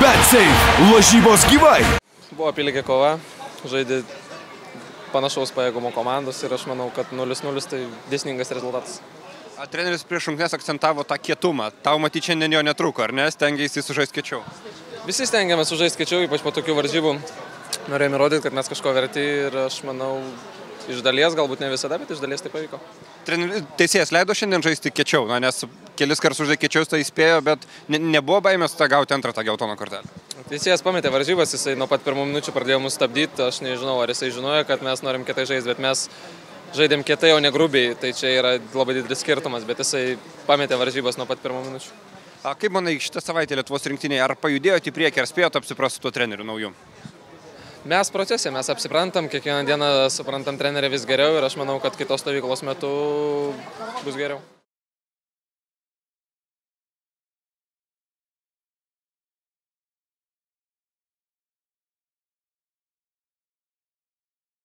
BetSafe lažybos gyvai. Buvo apylygė kova, žaidė panašaus pajėgumo komandos ir aš manau, kad 0-0 tai dėsningas rezultatas. A, treneris prieš rungtynes akcentavo tą kietumą. Tau matyti šiandien jo netruko, ar ne? Stengiasi sužaisti kiečiau. Visi stengiamės sužaisti skaičiau, ypač po tokių varžybų. Norėjome įrodyti, kad mes kažko verti ir aš manau, iš dalies, galbūt ne visada, bet iš dalies tai pavyko. Teisėjas leido šiandien žaisti kiečiau, na, nes kelis kartus žaidė kiečiau, tai įspėjo, bet ne, nebuvo baimės tą gauti antrą tą geltoną kortelę. Teisėjas pametė varžybas, jisai nuo pat pirmų minučių pradėjo mus stabdyti, aš nežinau, ar jisai žinojo, kad mes norim kietai žaisti, bet mes žaidėm kietai, o ne grubiai, tai čia yra labai didelis skirtumas, bet jisai pametė varžybas nuo pat pirmų minučių. A, kaip manai, šitą savaitę Lietuvos rinktinėje, ar pajudėjote į priekį, ar spėjote apsiprasti tuo treneriu nauju? Mes procese, mes apsiprantam, kiekvieną dieną suprantam trenerį vis geriau ir aš manau, kad kitos stovyklos metu bus geriau.